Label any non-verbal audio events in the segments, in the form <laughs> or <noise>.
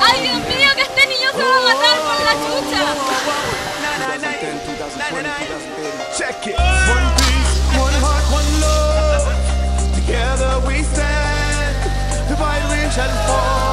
¡Ay, Dios mío, que este niño se va a matar por la chucha! Check it. One one heart, one love. Together we stand, divide, we shall fall.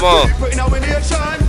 Come on.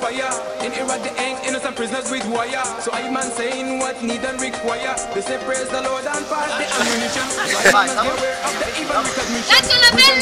fire In Iraq they hang innocent prisoners with wire. So I man saying what need and require. They say praise the Lord and pass the ammunition. <laughs> That's all a bella.